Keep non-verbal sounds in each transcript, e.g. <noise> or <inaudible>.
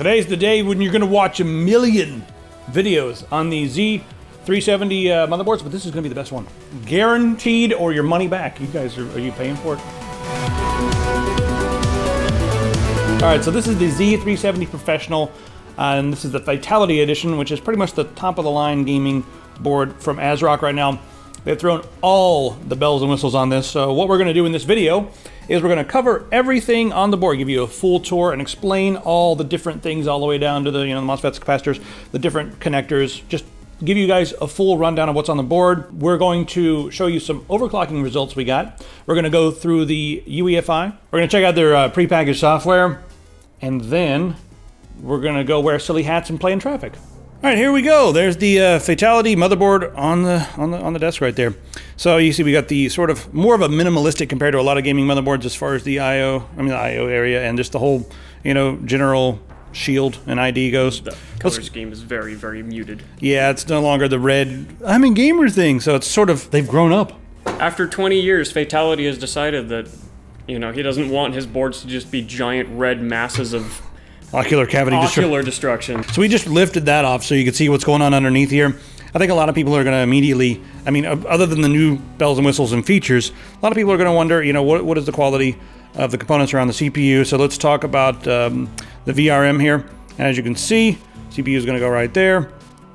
Today's the day when you're going to watch a million videos on the Z370 uh, motherboards, but this is going to be the best one. Guaranteed or your money back. You guys, are, are you paying for it? All right, so this is the Z370 Professional, uh, and this is the Fatal1ty Edition, which is pretty much the top of the line gaming board from ASRock right now. They've thrown all the bells and whistles on this. So what we're going to do in this video is we're going to cover everything on the board, give you a full tour and explain all the different things all the way down to the, you know, the MOSFETs, capacitors, the different connectors, just give you guys a full rundown of what's on the board. We're going to show you some overclocking results we got. We're going to go through the UEFI. We're going to check out their uh, prepackaged software. And then we're going to go wear silly hats and play in traffic. All right, here we go. There's the uh, Fatal1ty motherboard on the on the on the desk right there. So you see, we got the sort of more of a minimalistic compared to a lot of gaming motherboards as far as the I/O, I mean the I/O area, and just the whole you know general shield and ID goes. The color Let's, scheme is very very muted. Yeah, it's no longer the red I'm a gamer thing. So it's sort of they've grown up. After 20 years, Fatal1ty has decided that you know he doesn't want his boards to just be giant red masses of ocular cavity ocular destruction. So we just lifted that off so you can see what's going on underneath here. I think a lot of people are going to immediately, I mean, other than the new bells and whistles and features, a lot of people are going to wonder, you know, what, what is the quality of the components around the CPU? So let's talk about um, the VRM here. And as you can see, CPU is going to go right there.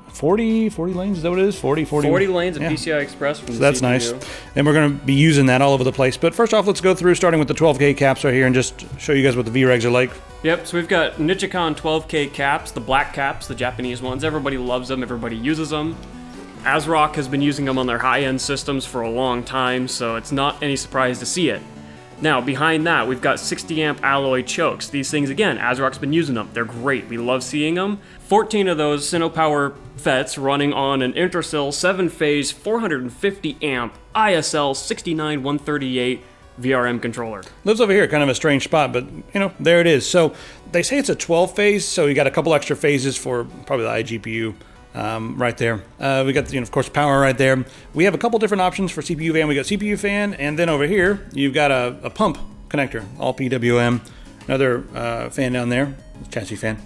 40, 40 lanes, is that what it is? 40, 40? 40 lanes of yeah. PCI Express from so that's CPU. nice. And we're going to be using that all over the place. But first off, let's go through starting with the 12K caps right here and just show you guys what the VREGs are like. Yep, so we've got Nichicon 12K caps, the black caps, the Japanese ones. Everybody loves them, everybody uses them. ASRock has been using them on their high-end systems for a long time, so it's not any surprise to see it. Now, behind that, we've got 60 amp alloy chokes. These things, again, ASRock's been using them. They're great. We love seeing them. 14 of those Sinopower FETs running on an Intersil 7-phase 450 amp ISL 69138 VRM controller. Lives over here, kind of a strange spot, but you know, there it is. So they say it's a 12 phase, so you got a couple extra phases for probably the iGPU um, right there. Uh, we got, you know, of course, power right there. We have a couple different options for CPU fan. We got CPU fan, and then over here, you've got a, a pump connector, all PWM. Another uh, fan down there, chassis fan.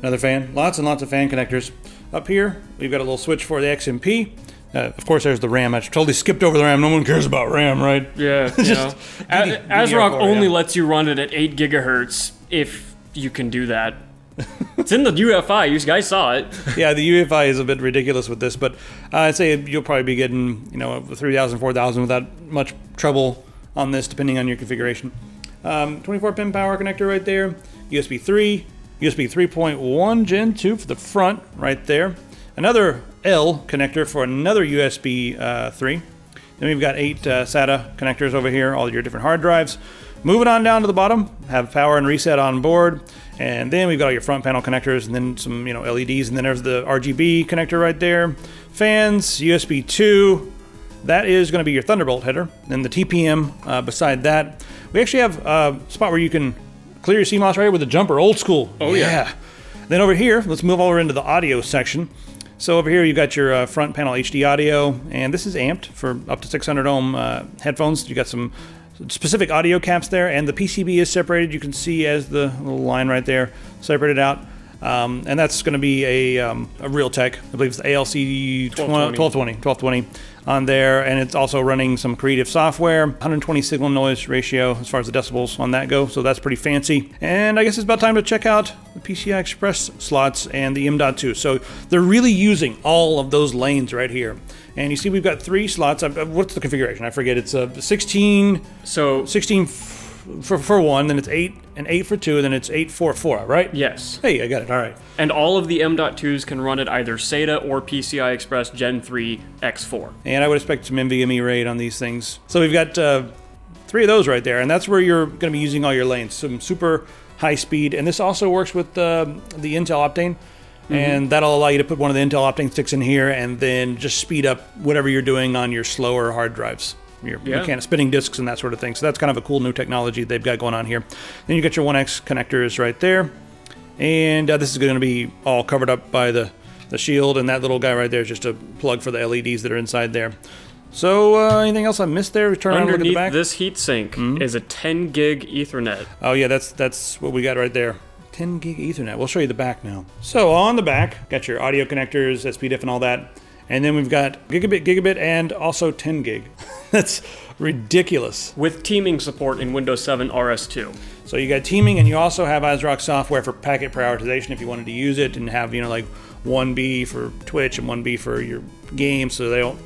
Another fan, lots and lots of fan connectors. Up here, we've got a little switch for the XMP. Uh, of course, there's the RAM. I totally skipped over the RAM. No one cares about RAM, right? Yeah. <laughs> Just ASRock only lets you run it at 8 gigahertz if you can do that it's in the UEFI. You guys saw it. <laughs> yeah, the UEFI is a bit ridiculous with this, but uh, I'd say you'll probably be getting you know 3,000, 4,000 without much trouble on this, depending on your configuration. Um, 24 pin power connector right there. USB 3, USB 3.1 Gen 2 for the front right there. Another L connector for another USB uh, 3. Then we've got eight uh, SATA connectors over here, all your different hard drives. Moving on down to the bottom, have power and reset on board. And then we've got all your front panel connectors and then some, you know, LEDs. And then there's the RGB connector right there. Fans, USB 2. That is going to be your Thunderbolt header. And the TPM uh, beside that. We actually have a spot where you can clear your CMOS right here with a jumper, old school. Oh, yeah. yeah. Then over here, let's move over into the audio section. So over here, you've got your uh, front panel HD audio, and this is amped for up to 600 ohm uh, headphones. You got some specific audio caps there, and the PCB is separated. You can see as the little line right there separated out. Um, and that's going to be a, um, a Realtek, I believe it's the ALC 1220, 1220 on there, and it's also running some creative software, 120 signal noise ratio as far as the decibels on that go, so that's pretty fancy. And I guess it's about time to check out the PCI Express slots and the M.2. So they're really using all of those lanes right here. And you see we've got three slots. What's the configuration? I forget. It's a 16. So 16 for, for one, then it's eight and eight for two, then it's eight for four, right? Yes. Hey, I got it. All right. And all of the M.2s can run at either SATA or PCI Express Gen 3 X4. And I would expect some NVMe RAID on these things. So we've got uh, three of those right there, and that's where you're going to be using all your lanes. Some super high speed, and this also works with uh, the Intel Optane. Mm-hmm. And that'll allow you to put one of the Intel Optane sticks in here and then just speed up whatever you're doing on your slower hard drives your yeah. mechanic spinning discs and that sort of thing. So that's kind of a cool new technology they've got going on here. Then you get your 1X connectors right there. And uh, this is going to be all covered up by the, the shield, and that little guy right there is just a plug for the LEDs that are inside there. So, uh, anything else I missed there? Turn around and look at the back. this heatsink mm-hmm. is a 10 gig Ethernet. Oh yeah, that's that's what we got right there. 10 gig Ethernet. We'll show you the back now. So on the back, got your audio connectors, SPDIF, and all that. And then we've got gigabit, gigabit, and also 10 gig. <laughs> That's ridiculous. With teaming support in Windows 7 RS2. So you got teaming, and you also have ASRock software for packet prioritization if you wanted to use it, and have you know like 1B for Twitch and 1B for your game, so they don't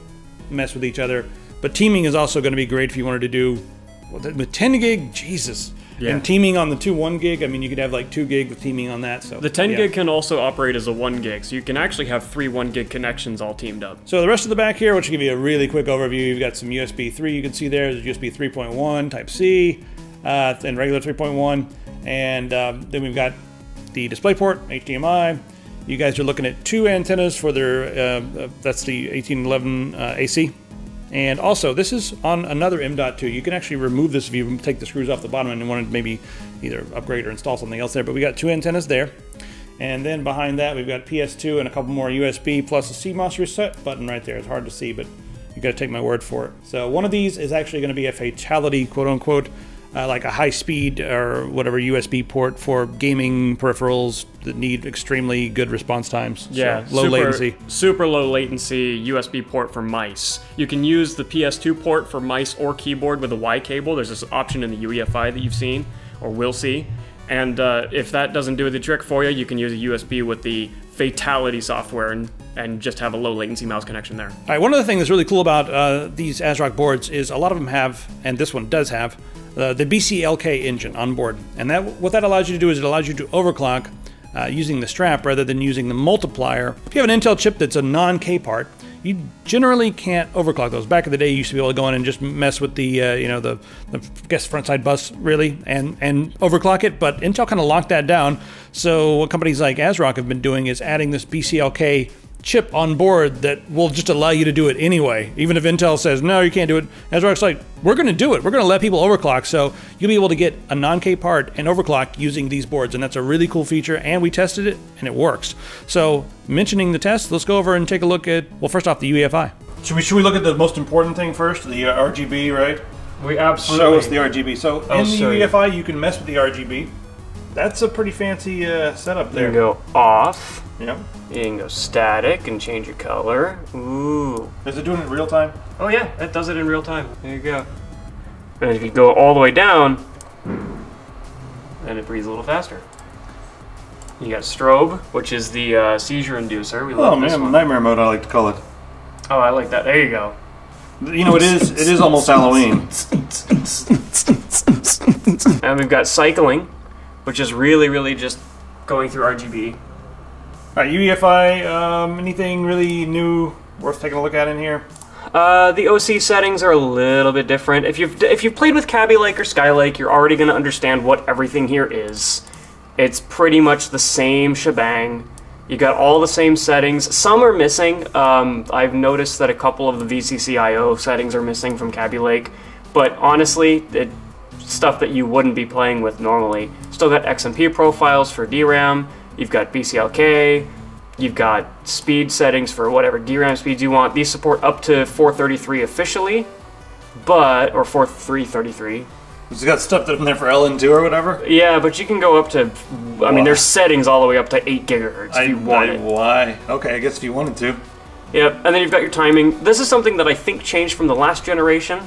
mess with each other. But teaming is also going to be great if you wanted to do with 10 gig. Jesus. Yeah. And teaming on the two one gig, I mean, you could have like two gig with teaming on that. So The 10 yeah. gig can also operate as a 1 gig, so you can actually have three 1 gig connections all teamed up. So the rest of the back here, which will give you a really quick overview, you've got some USB 3 you can see there. There's USB 3.1, Type C, uh, and regular 3.1. And um, then we've got the DisplayPort, HDMI. You guys are looking at two antennas for their, uh, uh, that's the 1811 uh, AC. And also, this is on another M.2. You can actually remove this if you take the screws off the bottom and you want to maybe either upgrade or install something else there. But we got two antennas there. And then behind that, we've got PS2 and a couple more USB plus a CMOS reset button right there. It's hard to see, but you got to take my word for it. So one of these is actually going to be a fatality, quote unquote, uh, like a high speed or whatever USB port for gaming peripherals that need extremely good response times. Yeah, so low super, latency. Super low latency USB port for mice. You can use the PS2 port for mice or keyboard with a Y cable. There's this option in the UEFI that you've seen or will see. And uh, if that doesn't do the trick for you, you can use a USB with the Fatal1ty software and, and just have a low latency mouse connection there. All right, one of the things that's really cool about uh, these ASRock boards is a lot of them have, and this one does have, uh, the BCLK engine on board. And that what that allows you to do is it allows you to overclock uh, using the strap rather than using the multiplier. If you have an Intel chip that's a non-K part, you generally can't overclock those. Back in the day, you used to be able to go in and just mess with the, uh, you know, the, the I guess front side bus really and and overclock it. But Intel kind of locked that down. So what companies like ASRock have been doing is adding this BCLK chip on board that will just allow you to do it anyway. Even if Intel says, no, you can't do it, ASRock's like, we're going to do it. We're going to let people overclock. So you'll be able to get a non-K part and overclock using these boards. And that's a really cool feature. And we tested it and it works. So mentioning the test, let's go over and take a look at, well, first off, the UEFI. Should we, should we look at the most important thing first, the uh, RGB, right? We absolutely. Show us the RGB. So I'll in the show you. UEFI, you can mess with the RGB. That's a pretty fancy uh, setup You there. can go off. Yep. You can go static and change your color. Ooh. Is it doing it in real time? Oh yeah, it does it in real time. There you go. And if you go all the way down, then it breathes a little faster. You got strobe, which is the uh, seizure inducer. We love Oh this man, one. nightmare mode I like to call it. Oh, I like that. There you go. You know, it is it is almost <laughs> Halloween. And we've got cycling, which is really, really just going through RGB. All right, UEFI. Um, anything really new worth taking a look at in here? Uh, the OC settings are a little bit different. If you've if you've played with Kaby Lake or Skylake, you're already going to understand what everything here is. It's pretty much the same shebang. You got all the same settings. Some are missing. Um, I've noticed that a couple of the VCCIO settings are missing from Kaby Lake, but honestly, it, stuff that you wouldn't be playing with normally. Still got XMP profiles for DRAM. You've got BCLK. You've got speed settings for whatever DRAM speeds you want. These support up to 433 officially, but or 4333. It's got stuff that's in there for LN2 or whatever. Yeah, but you can go up to. I mean, there's settings all the way up to 8 gigahertz if you want I- it. Why? Okay, I guess if you wanted to. Yep, and then you've got your timing. This is something that I think changed from the last generation.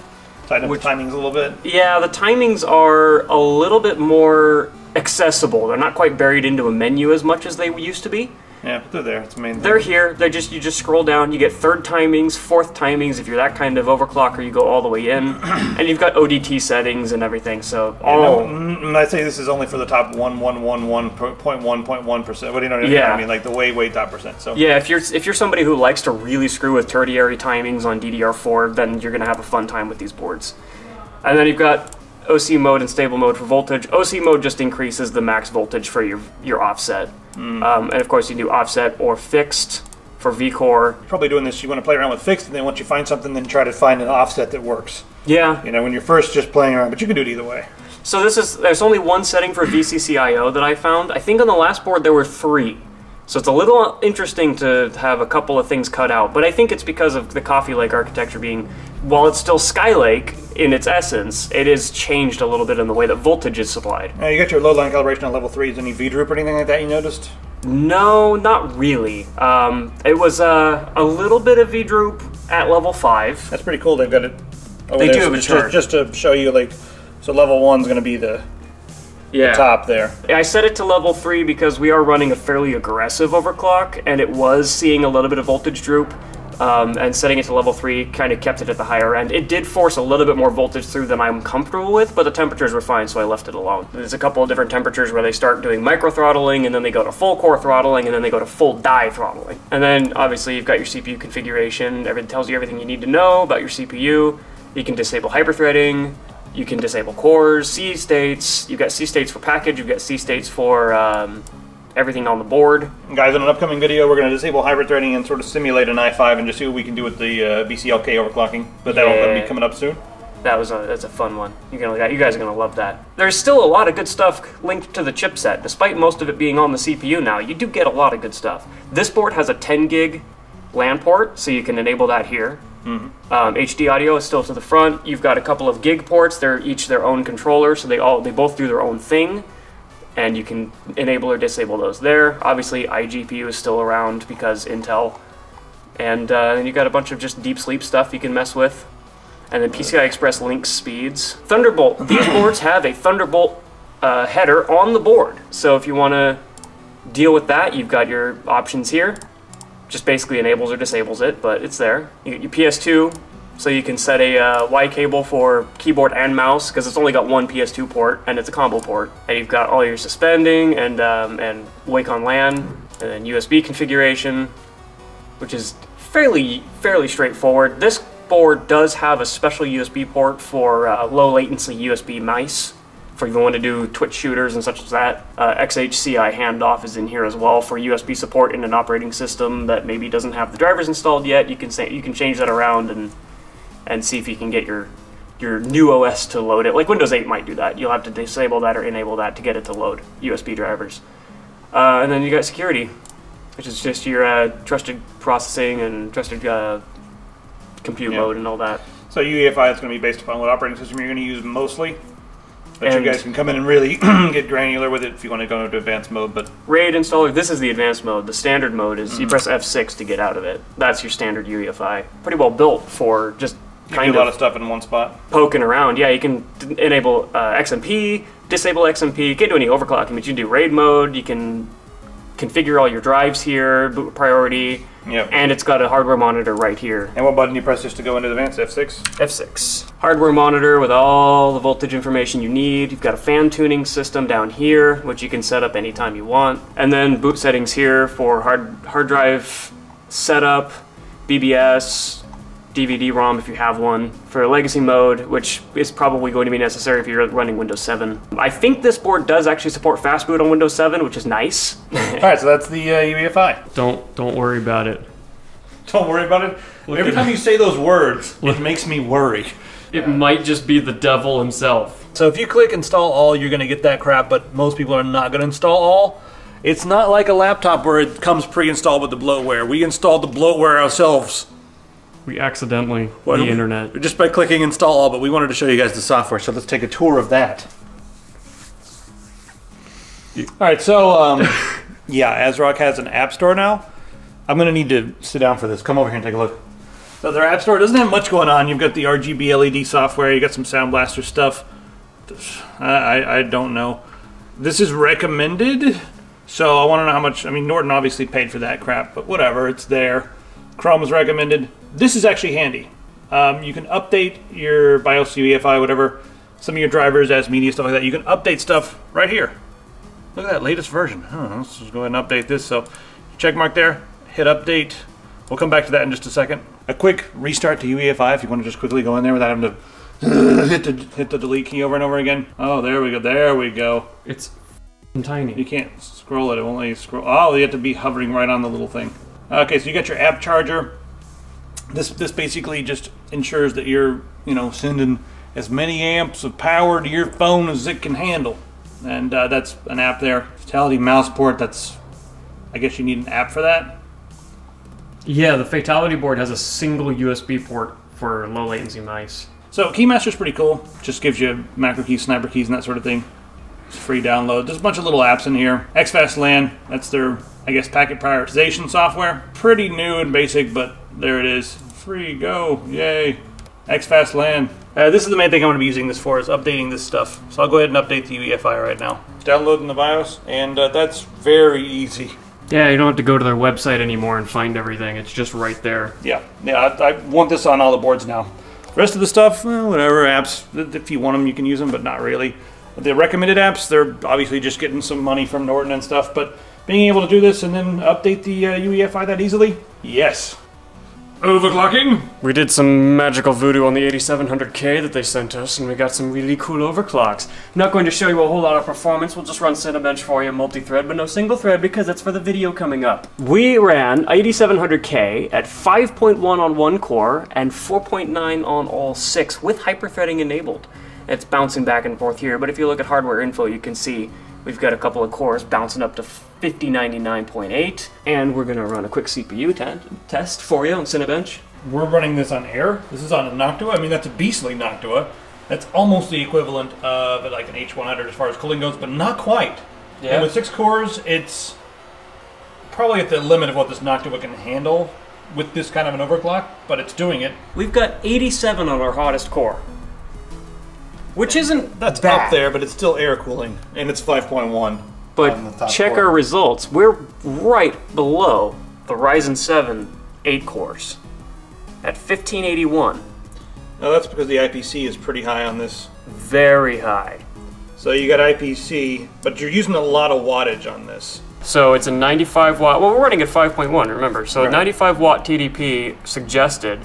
Tighten up Which- the timings a little bit. Yeah, the timings are a little bit more accessible. They're not quite buried into a menu as much as they used to be. Yeah, but they're there. It's the main. They're thing. here. They just you just scroll down. You get third timings, fourth timings. If you're that kind of overclocker, you go all the way in, <clears throat> and you've got ODT settings and everything. So all No, mm, I'd say this is only for the top one one one one point one point one percent. What do you know? what Yeah. I mean, like the way way top percent. So yeah. If you're if you're somebody who likes to really screw with tertiary timings on DDR4, then you're gonna have a fun time with these boards. And then you've got OC mode and stable mode for voltage. OC mode just increases the max voltage for your your offset, um, and of course you do offset or fixed for VCore. probably doing this. You want to play around with fixed, and then once you find something, then try to find an offset that works. Yeah, You know, when you're first just playing around, but you can do it either way. So this is there's only one setting for VCCIO that I found. I think on the last board there were three. So it's a little interesting to have a couple of things cut out, but I think it's because of the Coffee Lake architecture being, while it's still Skylake in its essence, it is changed a little bit in the way that voltage is supplied. Uh, you got your load line calibration on level three. Is any V droop or anything like that you noticed? No, not really. Um, it was uh, a little bit of V droop at level five. That's pretty cool. They've got it. They there. do So have a just, chart. just to show you, like, so level one's going to be the Yeah. top there. I set it to level 3 because we are running a fairly aggressive overclock, and it was seeing a little bit of voltage droop. Um, and setting it to level 3 kind of kept it at the higher end. It did force a little bit more voltage through than I'm comfortable with, but the temperatures were fine, so I left it alone. There's a couple of different temperatures where they start doing micro throttling, and then they go to full core throttling, and then they go to full die throttling. And then obviously you've got your CPU configuration, everything tells you everything you need to know about your CPU. You can disable hyperthreading, you can disable cores, C states. You've got C states for package. You've got C states for um, everything on the board. Guys, in an upcoming video, we're going to disable hybrid threading and sort of simulate an i5 and just see what we can do with the uh, BCLK overclocking. But that'll, that'll be coming up soon. That was a that's a fun one. You're gonna you guys are gonna love that. There's still a lot of good stuff linked to the chipset, despite most of it being on the CPU now. You do get a lot of good stuff. This board has a 10 gig LAN port, so you can enable that here. Um, HD audio is still to the front. You've got a couple of gig ports. They're each their own controller, so they all they both do their own thing, and you can enable or disable those there. Obviously, iGPU is still around because Intel, and uh, then you got a bunch of just deep sleep stuff you can mess with, and then PCI Express link speeds. Thunderbolt. <clears throat> These boards have a Thunderbolt uh, header on the board, so if you want to deal with that, you've got your options here just basically enables or disables it, but it's there. You get your PS2, so you can set a uh, Y cable for keyboard and mouse because it's only got one PS2 port and it's a combo port. And you've got all your suspending and um, and Wake on LAN and then USB configuration, which is fairly fairly straightforward. This board does have a special USB port for uh, low latency USB mice for if you want to do Twitch shooters and such as that. Uh, XHCI handoff is in here as well for USB support in an operating system that maybe doesn't have the drivers installed yet. You can say you can change that around and and see if you can get your your new OS to load it. Like Windows 8 might do that. You'll have to disable that or enable that to get it to load USB drivers. Uh, and then you got security, which is just your uh, trusted processing and trusted uh, compute Yeah. load and all that. So UEFI is going to be based upon what operating system you're going to use mostly. But And- you guys can come in and really <clears throat> get granular with it if you want to go into advanced mode. But RAID installer, this is the advanced mode. The standard mode is you press F6 to get out of it. That's your standard UEFI. Pretty well built for just you kind do a lot of of stuff in one spot. poking around. Yeah, you can d- enable uh, XMP, disable XMP. You can't do any overclocking, but you can do RAID mode. You can configure all your drives here, boot priority, Yep. and it's got a hardware monitor right here. And what button do you press just to go into the advanced? F6? F6. Hardware monitor with all the voltage information you need. You've got a fan tuning system down here, which you can set up anytime you want. And then boot settings here for hard hard drive setup, BBS, DVD-ROM if you have one, for legacy mode, which is probably going to be necessary if you're running Windows 7. I think this board does actually support fast boot on Windows 7, which is nice. <laughs> All right, so that's the uh, UEFI. don't don't worry about it. Don't worry about it. Every at- time you say those words, it makes me worry. It might just be the devil himself. So if you click install all, you're going to get that crap, but most people are not going to install all. It's not like a laptop where it comes pre-installed with the bloatware. We installed the bloatware ourselves. We accidentally What- the internet. Just by clicking install all, but we wanted to show you guys the software, so let's take a tour of that. All right, so um, <laughs> yeah, ASRock has an app store now. I'm gonna need to sit down for this. Come over here and take a look. So their app store doesn't have much going on. You've got the RGB LED software. You got some Sound Blaster stuff. I, I, I don't know. This is recommended, so I want to know how much. I mean, Norton obviously paid for that crap, but whatever. It's there. Chrome is recommended. This is actually handy. Um, you can update your BIOS, UEFI, whatever, some of your drivers, as media stuff like that. You can update stuff right here. Look at that latest version. Let's just go ahead and update this. So, check mark there. Hit update. We'll come back to that in just a second. A quick restart to UEFI if you want to just quickly go in there without having to <laughs> hit the hit the delete key over and over again. Oh, there we go. There we go. It's tiny. You can't scroll it. It won't let you scroll. Oh, you have to be hovering right on the little thing. Okay, so you got your app charger. This this basically just ensures that you're you know sending as many amps of power to your phone as it can handle, and uh, that's an app there. Fatal1ty mouse port. That's I guess you need an app for that. Yeah, the Fatal1ty board has a single USB port for low latency mice. So Keymaster's pretty cool. Just gives you macro keys, sniper keys, and that sort of thing. It's free download. There's a bunch of little apps in here. XFast LAN, that's their, I guess, packet prioritization software. Pretty new and basic, but there it is. Free, go, yay. XFast LAN. Uh, this is the main thing I'm going to be using this for, is updating this stuff. So I'll go ahead and update the UEFI right now. Downloading the BIOS, and uh, that's very easy. Yeah, you don't have to go to their website anymore and find everything. It's just right there. Yeah, yeah, I, I want this on all the boards now. The rest of the stuff, well, whatever apps, if you want them, you can use them, but not really. The recommended apps, they're obviously just getting some money from Norton and stuff, but being able to do this and then update the uh, UEFI that easily, yes. Overclocking? We did some magical voodoo on the 8700K that they sent us, and we got some really cool overclocks. Not going to show you a whole lot of performance, we'll just run Cinebench for you multi-thread, but no single thread because that's for the video coming up. We ran 8700K at 5.1 on one core and 4.9 on all six with hyperthreading enabled. It's bouncing back and forth here, but if you look at hardware info, you can see we've got a couple of cores bouncing up to 5099.8, and we're gonna run a quick CPU test for you on Cinebench. We're running this on air. This is on a Noctua. I mean, that's a beastly Noctua. That's almost the equivalent of like an H100 as far as cooling goes, but not quite. Yeah. And with six cores, it's probably at the limit of what this Noctua can handle with this kind of an overclock, but it's doing it. We've got 87 on our hottest core, which isn't That's bad. up there, but it's still air cooling, and it's 5.1. on the But check core. our results. We're right below the Ryzen 7 8 cores at 1581. Now that's because the IPC is pretty high on this. Very high. So you got IPC, but you're using a lot of wattage on this. So it's a 95 watt. Well, we're running at 5.1, remember. So Right. 95 watt TDP suggested.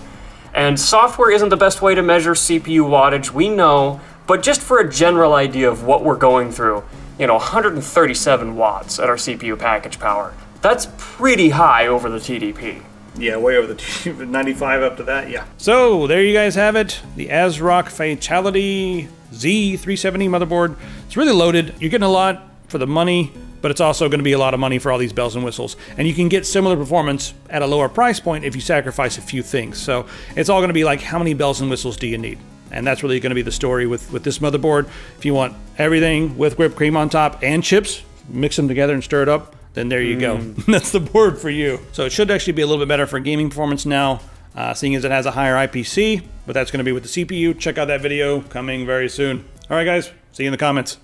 And software isn't the best way to measure CPU wattage, we know, but just for a general idea of what we're going through, you know, 137 watts at our CPU package power. That's pretty high over the TDP. Yeah, way over the t- <laughs> 95 up to that, yeah. So, there you guys have it. The ASRock Fatal1ty Z370 motherboard. It's really loaded. You're getting a lot for the money, but it's also going to be a lot of money for all these bells and whistles. And you can get similar performance at a lower price point if you sacrifice a few things. So, it's all going to be like how many bells and whistles do you need? And that's really going to be the story with, with this motherboard. If you want everything with whipped cream on top and chips, mix them together and stir it up, then there you go. <laughs> That's the board for you. So it should actually be a little bit better for gaming performance now, uh, seeing as it has a higher IPC, but that's going to be with the CPU. Check out that video coming very soon. All right, guys, see you in the comments.